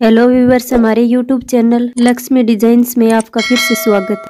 hello viewers हमारे YouTube channel Lakshmi designs में आपका फिर से स्वागत